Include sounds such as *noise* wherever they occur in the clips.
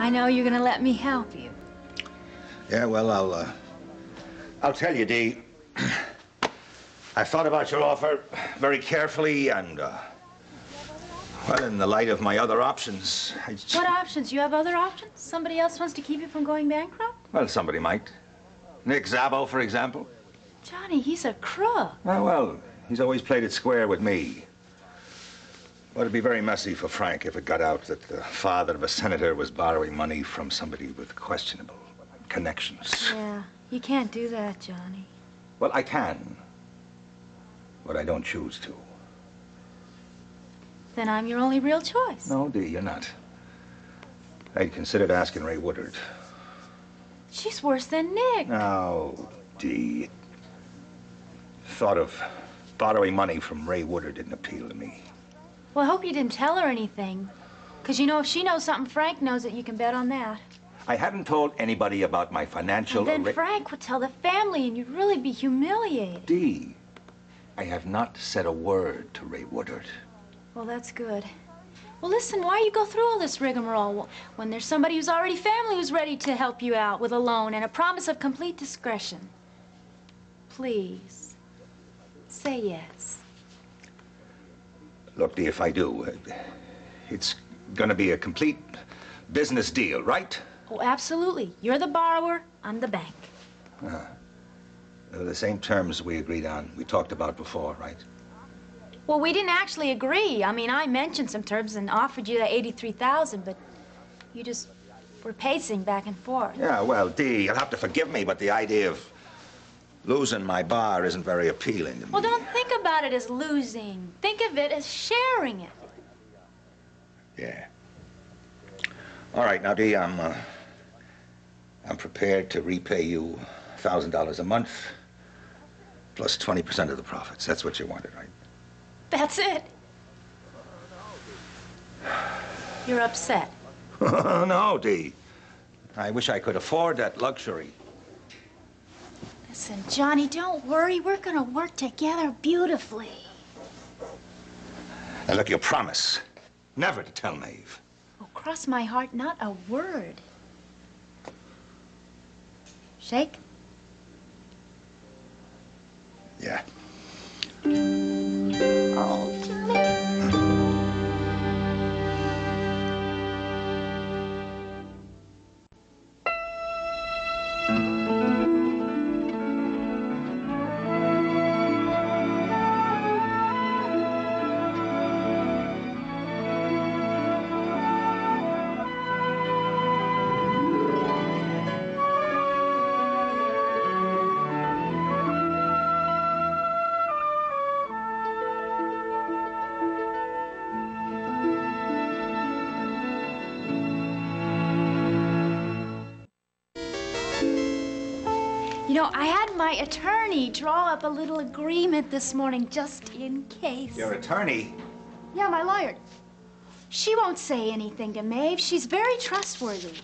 I know you're gonna let me help you. Yeah, well, I'll, uh, I'll tell you, Dee. *clears throat* I thought about your offer very carefully and, uh, well, in the light of my other options, I just... What options? You have other options? Somebody else wants to keep you from going bankrupt? Well, somebody might. Nick Szabo, for example. Johnny, he's a crook. Ah, well, he's always played it square with me. But it'd be very messy for Frank if it got out that the father of a senator was borrowing money from somebody with questionable connections. Yeah, you can't do that, Johnny. Well, I can. But I don't choose to. Then I'm your only real choice. No, Dee, you're not. I'd considered asking Rae Woodard. She's worse than Nick. Now, Dee, thought of borrowing money from Rae Woodard didn't appeal to me. Well, I hope you didn't tell her anything. Because, you know, if she knows something, Frank knows it. You can bet on that. I haven't told anybody about my financial... And then Frank would tell the family, and you'd really be humiliated. Dee, I have not said a word to Rae Woodard. Well, that's good. Well, listen, why you go through all this rigmarole when there's somebody who's already family who's ready to help you out with a loan and a promise of complete discretion? Please, say yes. Look, Dee, if I do, uh, it's gonna be a complete business deal, right? Oh, absolutely. You're the borrower, I'm the bank. Uh, the same terms we agreed on, we talked about before, right? Well, we didn't actually agree. I mean, I mentioned some terms and offered you that 83000 but you just were pacing back and forth. Yeah, well, Dee, you'll have to forgive me, but the idea of losing my bar isn't very appealing to me. Well, don't think about it as losing. Think of it as sharing it. Yeah. All right, now, Dee, I'm, uh, I'm prepared to repay you $1,000 a month plus 20% of the profits. That's what you wanted, right? That's it. You're upset. *laughs* no, Dee. I wish I could afford that luxury. Listen, Johnny, don't worry. We're gonna work together beautifully. Now, look, you promise never to tell Maeve. Oh, cross my heart, not a word. Shake? Yeah. Oh, Johnny. Know, I had my attorney draw up a little agreement this morning just in case. Your attorney? Yeah, my lawyer. She won't say anything to Maeve. She's very trustworthy.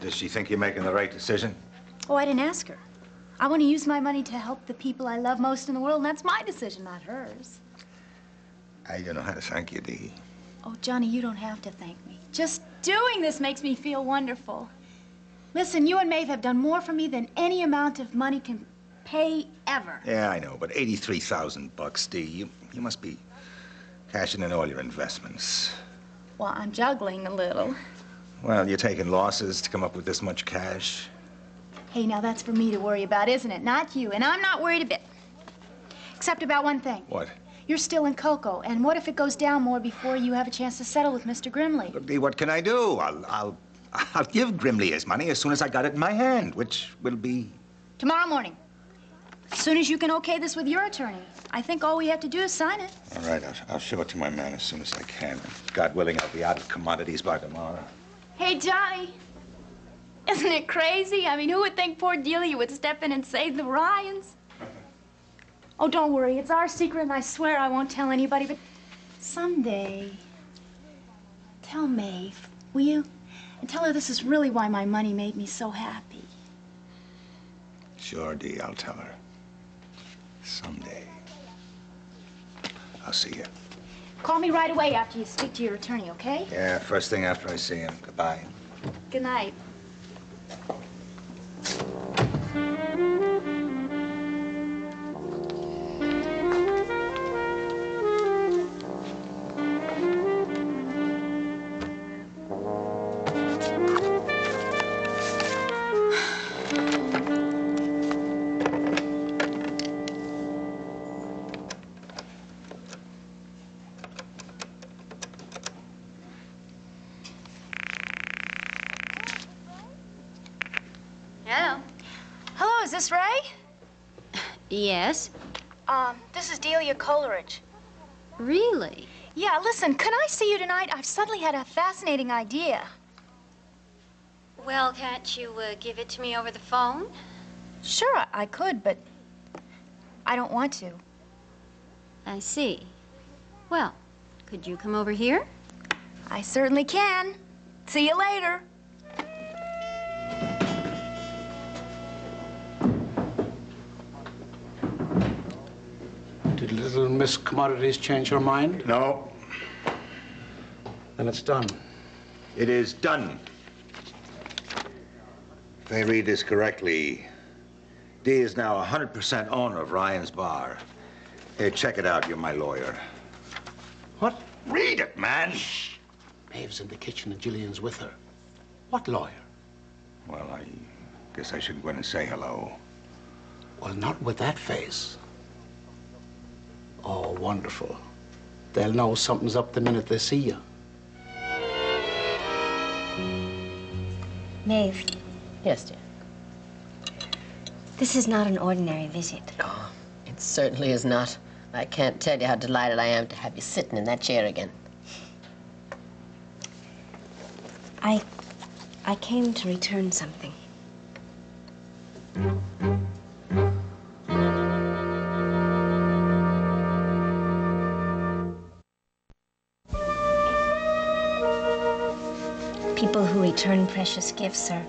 Does she think you're making the right decision? Oh, I didn't ask her. I want to use my money to help the people I love most in the world, and that's my decision, not hers. I don't know how to thank you, Dee. Oh, Johnny, you don't have to thank me. Just doing this makes me feel wonderful. Listen, you and Maeve have done more for me than any amount of money can pay ever. Yeah, I know, but 83,000 bucks, Dee. You, you must be cashing in all your investments. Well, I'm juggling a little. Well, you're taking losses to come up with this much cash. Hey, now that's for me to worry about, isn't it? Not you. And I'm not worried a bit. Except about one thing. What? You're still in cocoa, and what if it goes down more before you have a chance to settle with Mr. Grimley? Look, Dee, what can I do? I'll, I'll, I'll give Grimley his money as soon as I got it in my hand, which will be... Tomorrow morning. As soon as you can okay this with your attorney. I think all we have to do is sign it. All right, I'll, I'll show it to my man as soon as I can. God willing, I'll be out of commodities by tomorrow. Hey, Johnny. Isn't it crazy? I mean, who would think poor Delia would step in and save the Ryans? Oh, don't worry. It's our secret, and I swear I won't tell anybody, but someday, tell Maeve, will you? And tell her this is really why my money made me so happy. Sure, Dee, I'll tell her. Someday. I'll see you. Call me right away after you speak to your attorney, okay? Yeah, first thing after I see him. Goodbye. Good night. This Rae? Yes. Um, this is Delia Coleridge. Really? Yeah, listen, can I see you tonight? I've suddenly had a fascinating idea. Well, can't you uh, give it to me over the phone? Sure, I, I could, but I don't want to. I see. Well, could you come over here? I certainly can. See you later. Little Miss Commodities change her mind? No, Then it's done. it is done. If I read this correctly, Dee is now 100% owner of Ryan's Bar. Here, check it out. You're my lawyer. What? Read it, man. Shh. Maeve's in the kitchen and Jillian's with her. What lawyer? Well, I guess I should go in and say hello. Well, not with that face. Oh, wonderful. They'll know something's up the minute they see you. Maeve, Yes, dear. this is not an ordinary visit. Oh, it certainly is not. I can't tell you how delighted I am to have you sitting in that chair again. I. I came to return something. Return precious gifts are.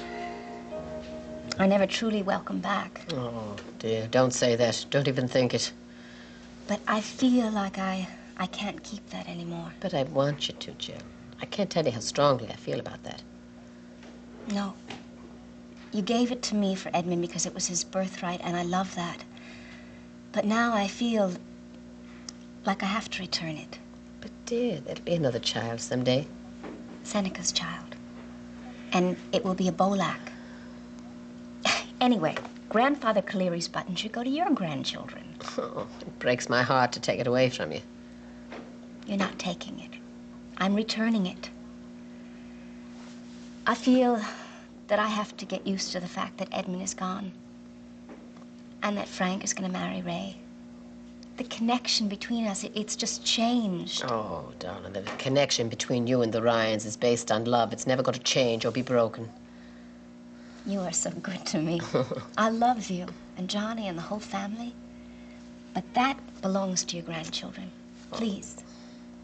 are never truly welcome back. Oh, dear, don't say that. Don't even think it. But I feel like I. I can't keep that anymore. But I want you to, Jill. I can't tell you how strongly I feel about that. No. You gave it to me for Edmund because it was his birthright, and I love that. But now I feel like I have to return it. But, dear, there'll be another child someday. Seneca's child. And it will be a Beaulac. *sighs* anyway, Grandfather Cleary's button should go to your grandchildren. Oh, *laughs* it breaks my heart to take it away from you. You're not taking it. I'm returning it. I feel that I have to get used to the fact that Edmund is gone. And that Frank is going to marry Rae. The connection between us, it, it's just changed. Oh, darling, the connection between you and the Ryans is based on love. It's never going to change or be broken. You are so good to me. *laughs* I love you and Johnny and the whole family. But that belongs to your grandchildren. Please,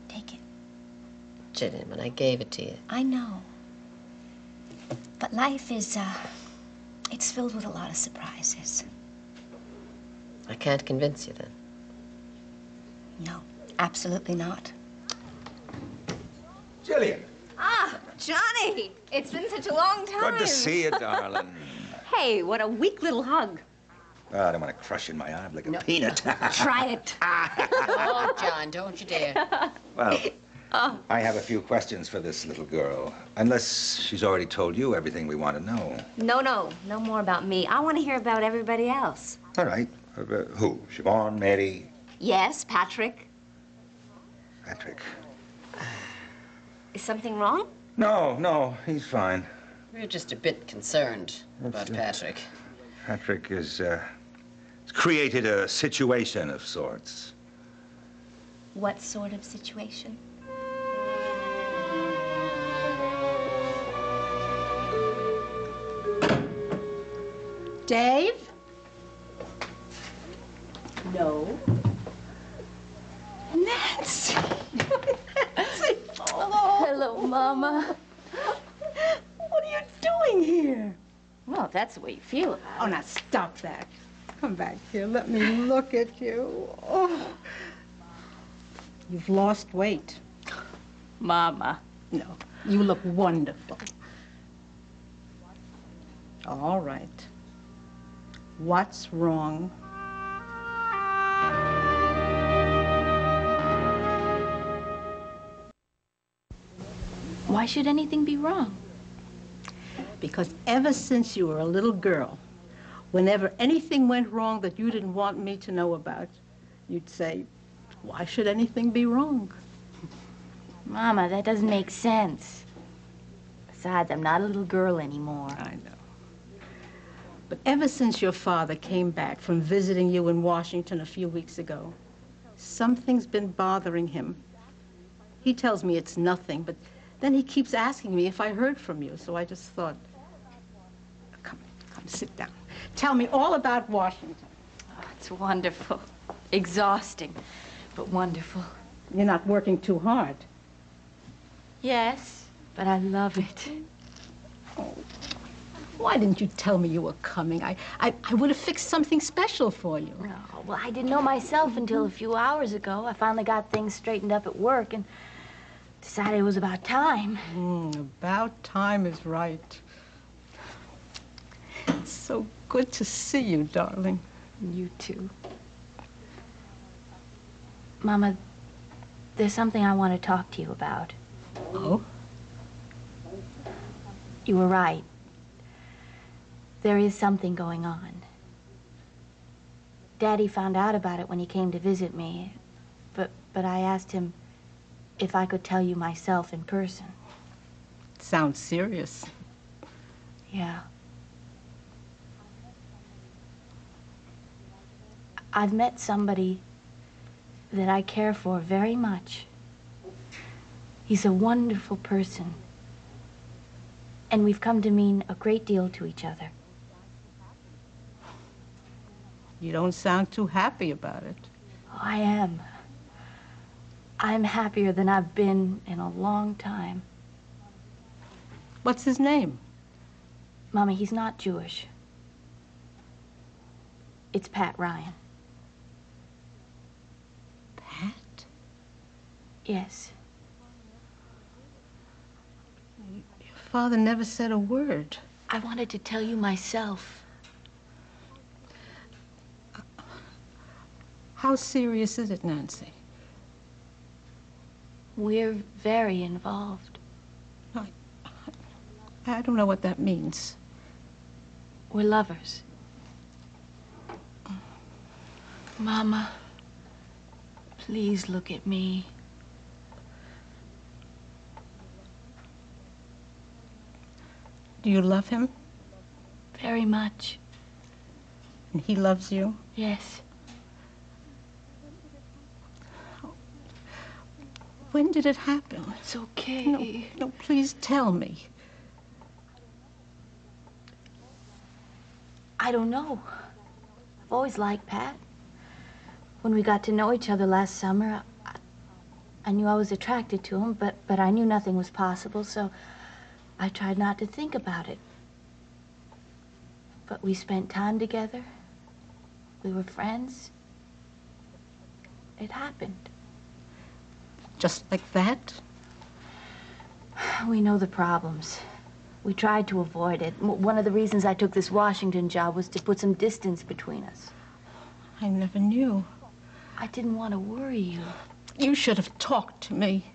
take it. When I gave it to you, I know. But life is, uh, it's filled with a lot of surprises. I can't convince you then. No, absolutely not. Jillian, Ah, Johnny! It's been such a long time. good to see you, darling. *laughs* Hey, what a weak little hug. Oh, I don't want to crush you in my arm like a peanut. *laughs* Try it. *laughs* Oh, John, don't you dare. well, I have a few questions for this little girl. Unless she's already told you everything we want to know. No, no, no more about me. I want to hear about everybody else. All right. Uh, who? Siobhan, Mary, Yes, Patrick. Patrick. Is something wrong? No, no, he's fine. We're just a bit concerned about Patrick. Patrick has uh, created a situation of sorts. What sort of situation? Dave? No. Nancy! Nancy! Oh, Hello, Mama. what are you doing here? Well, if that's the way you feel about Oh, now stop that. Come back here. Let me look at you. Oh. You've lost weight. Mama. No, you look wonderful. All right. What's wrong? Why should anything be wrong? Because ever since you were a little girl, whenever anything went wrong that you didn't want me to know about, you'd say, why should anything be wrong? Mama, that doesn't make sense. Besides, I'm not a little girl anymore. I know. But ever since your father came back from visiting you in Washington a few weeks ago, something's been bothering him. He tells me it's nothing, but then he keeps asking me if I heard from you, so I just thought, come, come, sit down. Tell me all about Washington. Oh, it's wonderful. Exhausting, but wonderful. You're not working too hard. Yes, but I love it. Oh. Why didn't you tell me you were coming? I, I, I would have fixed something special for you. No, well, I didn't know myself until a few hours ago. I finally got things straightened up at work and decided it was about time. Mm, about time is right. It's so good to see you, darling. You too. Mama, there's something I want to talk to you about. Oh? You were right. There is something going on. Daddy found out about it when he came to visit me, but, but I asked him if I could tell you myself in person. Sounds serious. Yeah. I've met somebody that I care for very much. He's a wonderful person. And we've come to mean a great deal to each other. You don't sound too happy about it. Oh, I am. I'm happier than I've been in a long time. What's his name? Mommy, he's not Jewish. It's Pat Ryan. Pat? Yes. Your father never said a word. I wanted to tell you myself. How serious is it, Nancy? We're very involved. I don't know what that means. We're lovers. Mama, please look at me. Do you love him? Very much. And he loves you? Yes. When did it happen? It's okay. No, no, please tell me. I don't know. I've always liked Pat. When we got to know each other last summer, I, I knew I was attracted to him, but, but I knew nothing was possible, so I tried not to think about it. But we spent time together. We were friends. It happened. Just like that? We know the problems. We tried to avoid it. One of the reasons I took this Washington job was to put some distance between us. I never knew. I didn't want to worry you. You should have talked to me.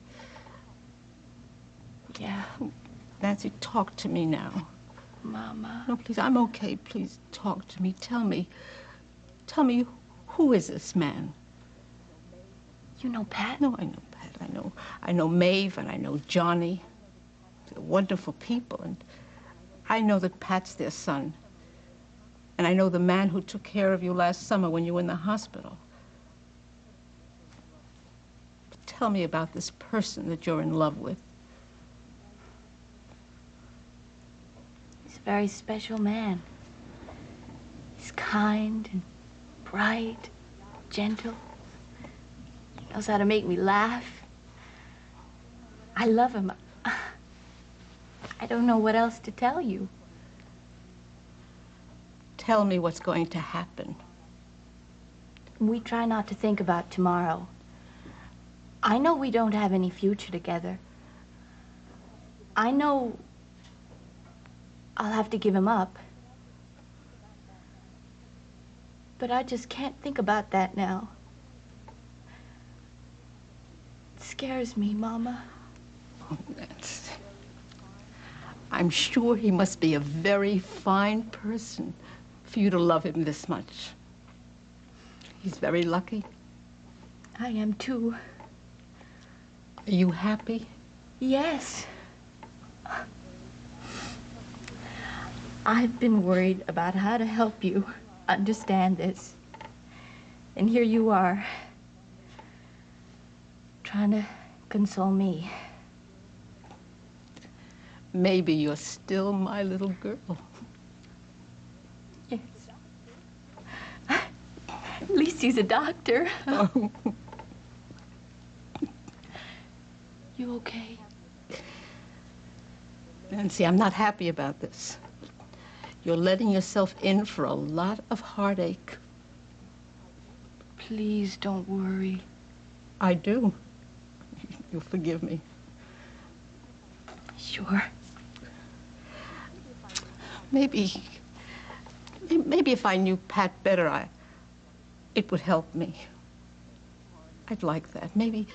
Yeah, Nancy, talk to me now. Mama. No, please, I'm okay. Please talk to me. Tell me. Tell me, who is this man? You know Pat? No, I know Pat. I know. I know Maeve and I know Johnny. They're wonderful people, and I know that Pat's their son. And I know the man who took care of you last summer when you were in the hospital. But tell me about this person that you're in love with. He's a very special man. He's kind and bright, gentle. He knows how to make me laugh. I love him. *sighs* I don't know what else to tell you. Tell me what's going to happen. We try not to think about tomorrow. I know we don't have any future together. I know I'll have to give him up. But I just can't think about that now. It scares me, Mama. I'm sure he must be a very fine person for you to love him this much. He's very lucky. I am too. Are you happy? Yes. I've been worried about how to help you understand this. And here you are, trying to console me. Maybe you're still my little girl. Yes. At least he's a doctor. Oh. *laughs* You okay? Nancy, I'm not happy about this. You're letting yourself in for a lot of heartache. Please don't worry. I do. *laughs* You'll forgive me. Sure. Maybe, maybe if I knew Pat better, I, it would help me. I'd like that. Maybe,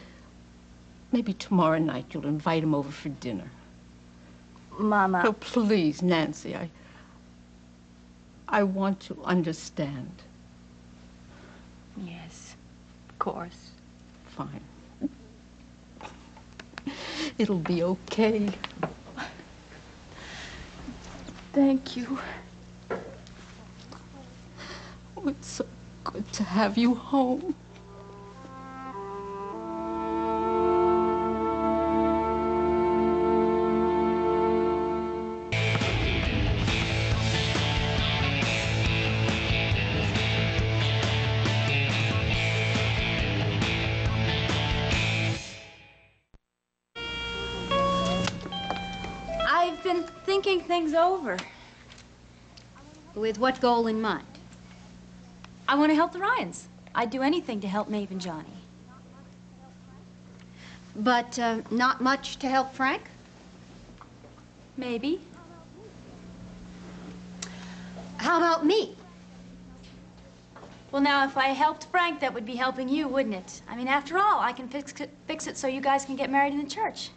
maybe tomorrow night you'll invite him over for dinner. Mama. Oh, please, Nancy, I, I want to understand. Yes, of course. Fine. *laughs* It'll be okay. Thank you. Oh, it's so good to have you home. With what goal in mind? I want to help the Ryans. I'd do anything to help Maeve and Johnny. But uh, not much to help Frank? Maybe. How about me? Well, now, if I helped Frank, that would be helping you, wouldn't it? I mean, after all, I can fix fix it so you guys can get married in the church.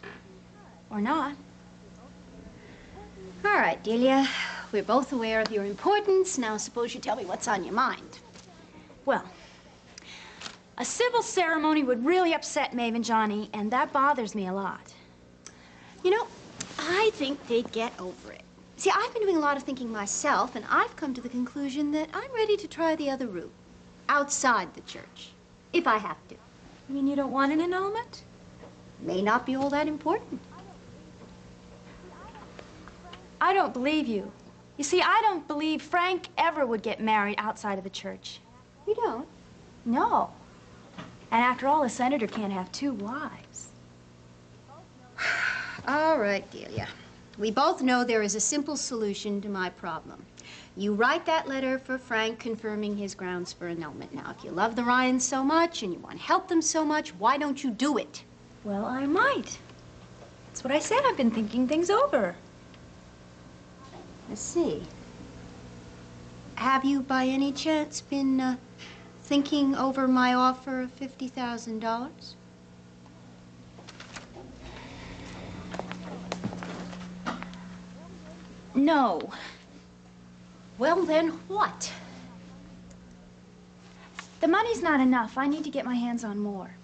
Or not. All right, Delia. We're both aware of your importance. Now, suppose you tell me what's on your mind. Well, a civil ceremony would really upset Maeve and Johnny, and that bothers me a lot. You know, I think they'd get over it. See, I've been doing a lot of thinking myself, and I've come to the conclusion that I'm ready to try the other route. Outside the church. If I have to. You mean you don't want an annulment? May not be all that important. I don't believe you. You see, I don't believe Frank ever would get married outside of the church. You don't? No. And after all, a senator can't have two wives. *sighs* All right, Delia. We both know there is a simple solution to my problem. You write that letter for Frank confirming his grounds for annulment. Now, if you love the Ryans so much and you want to help them so much, why don't you do it? Well, I might. That's what I said. I've been thinking things over. Let's see. Have you, by any chance, been uh, thinking over my offer of $50,000? No. Well, then what? The money's not enough. I need to get my hands on more.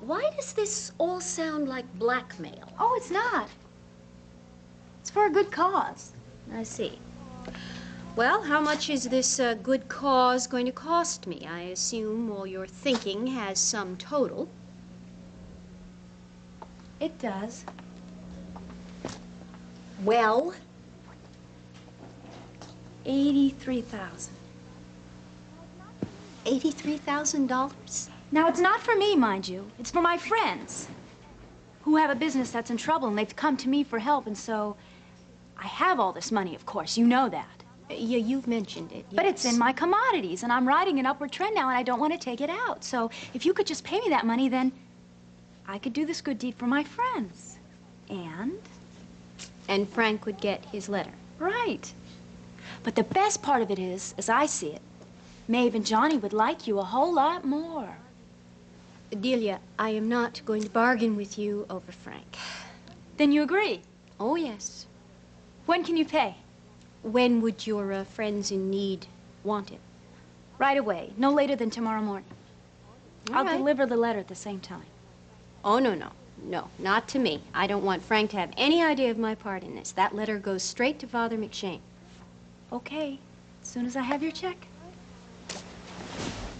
Why does this all sound like blackmail? Oh, it's not. It's for a good cause. I see. Well, how much is this uh, good cause going to cost me? I assume all your thinking has some total. It does. Well, Eighty-three thousand. $83,000? Now, it's not for me, mind you. It's for my friends who have a business that's in trouble, and they've come to me for help, and so I have all this money, of course. You know that. Yeah, you've mentioned it. But it's in my commodities, and I'm riding an upward trend now, and I don't want to take it out. So if you could just pay me that money, then I could do this good deed for my friends. And, And Frank would get his letter. right. But the best part of it is, as I see it, Maeve and Johnny would like you a whole lot more. Delia, I am not going to bargain with you over Frank. Then you agree? Oh, yes. When can you pay? When would your uh, friends in need want it? Right away, no later than tomorrow morning. All I'll right. deliver the letter at the same time. Oh, no, no. No, not to me. I don't want Frank to have any idea of my part in this. That letter goes straight to Father McShane. Okay, as soon as I have your check.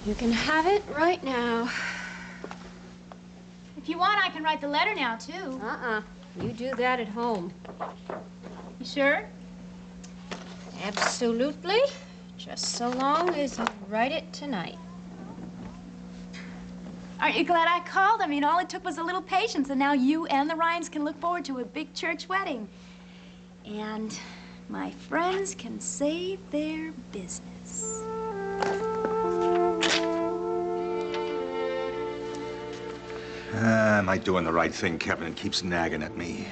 You can have it right now. If you want, I can write the letter now, too. Uh-uh. You do that at home. You sure? Absolutely. Just so long as you write it tonight. Aren't you glad I called? I mean, all it took was a little patience, and now you and the Ryans can look forward to a big church wedding. And my friends can save their business. Ah, am I doing the right thing, Kevin? It Keeps nagging at me.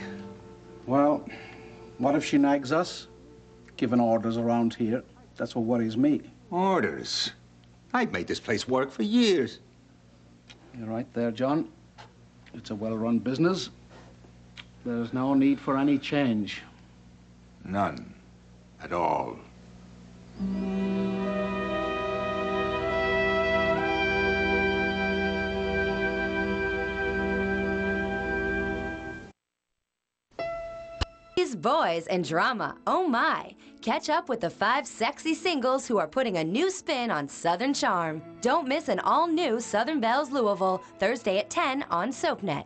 Well, what if she nags us? Giving orders around here. That's what worries me. Orders. I've made this place work for years. You're right there, John. It's a well-run business. There's no need for any change. None. At all. Boys and drama, oh my. Catch up with the five sexy singles who are putting a new spin on Southern charm. Don't miss an all new Southern Belles Louisville, Thursday at 10 on SoapNet.